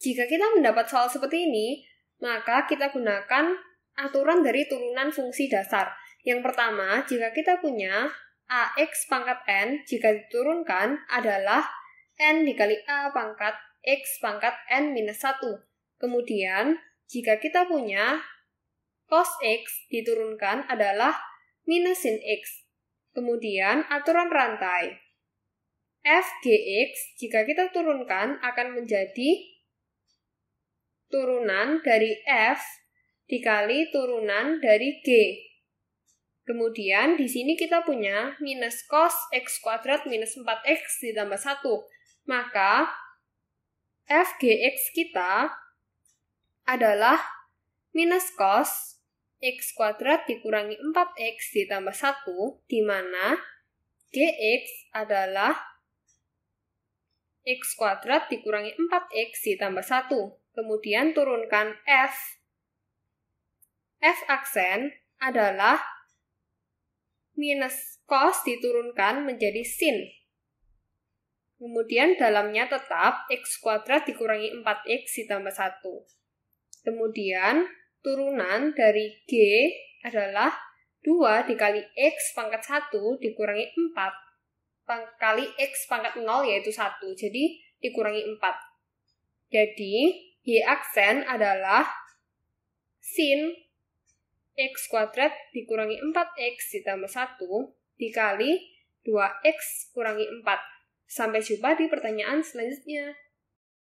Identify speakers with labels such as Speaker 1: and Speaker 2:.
Speaker 1: Jika kita mendapat soal seperti ini, maka kita gunakan aturan dari turunan fungsi dasar. Yang pertama, jika kita punya AX pangkat N, jika diturunkan adalah N dikali A pangkat X pangkat N minus 1. Kemudian, jika kita punya cos X diturunkan adalah minus sin X. Kemudian, aturan rantai. FGX jika kita turunkan akan menjadi turunan dari F dikali turunan dari G. Kemudian di sini kita punya minus cos X kuadrat minus 4X ditambah 1. Maka FGX kita adalah minus cos X kuadrat dikurangi 4X ditambah 1, di mana GX adalah x kuadrat dikurangi 4x ditambah 1. Kemudian turunkan f. f aksen adalah minus cos diturunkan menjadi sin. Kemudian dalamnya tetap x kuadrat dikurangi 4x ditambah 1. Kemudian turunan dari g adalah 2 dikali x pangkat 1 dikurangi 4 kali X pangkat 0 yaitu 1. Jadi dikurangi 4. Jadi Y aksen adalah sin X kuadrat dikurangi 4X ditambah 1 dikali 2X kurangi 4. Sampai jumpa di pertanyaan selanjutnya.